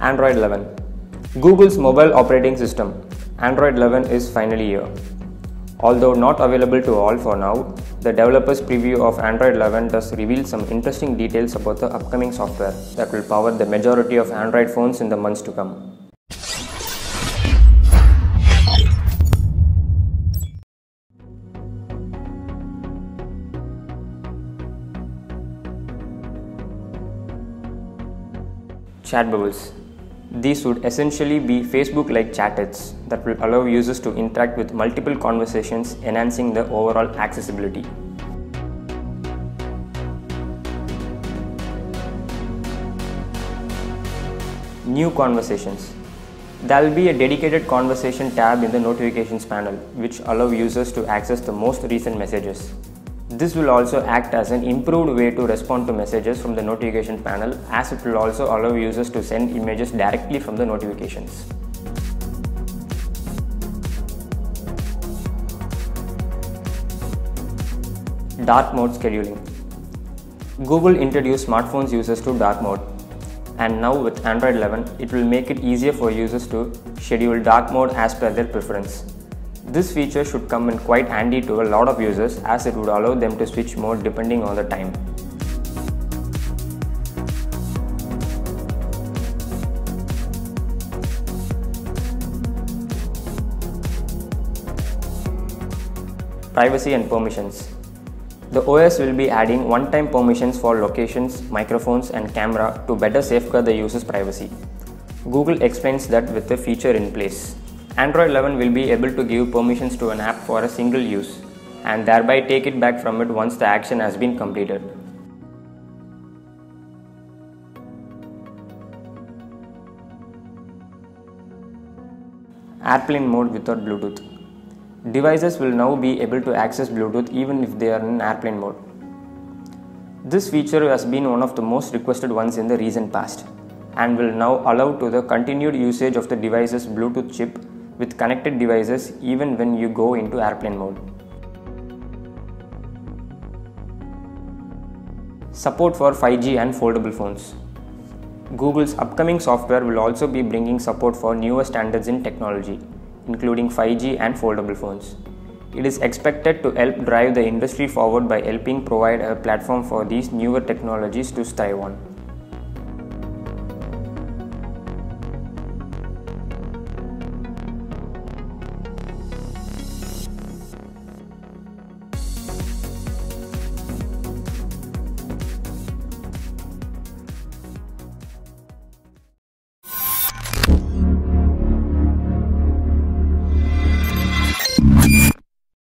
Android 11. Google's mobile operating system, Android 11, is finally here. Although not available to all for now, the developer's preview of Android 11 does reveal some interesting details about the upcoming software that will power the majority of Android phones in the months to come. Chat bubbles. These would essentially be Facebook like chat chatlets that will allow users to interact with multiple conversations, enhancing the overall accessibility. New conversations. There will be a dedicated conversation tab in the notifications panel, which allow users to access the most recent messages. This will also act as an improved way to respond to messages from the notification panel as it will also allow users to send images directly from the notifications. Dark mode scheduling. Google introduced smartphones users to dark mode and now with Android 11 it will make it easier for users to schedule dark mode as per their preference. This feature should come in quite handy to a lot of users as it would allow them to switch mode depending on the time. Privacy and permissions. The OS will be adding one-time permissions for locations, microphones and camera to better safeguard the user's privacy. Google explains that with the feature in place. Android 11 will be able to give permissions to an app for a single use and thereby take it back from it once the action has been completed. Airplane mode without Bluetooth. Devices will now be able to access Bluetooth even if they are in airplane mode. This feature has been one of the most requested ones in the recent past and will now allow to the continued usage of the device's Bluetooth chip with connected devices even when you go into airplane mode. Support for 5G and foldable phones. Google's upcoming software will also be bringing support for newer standards in technology, including 5G and foldable phones. It is expected to help drive the industry forward by helping provide a platform for these newer technologies to thrive on.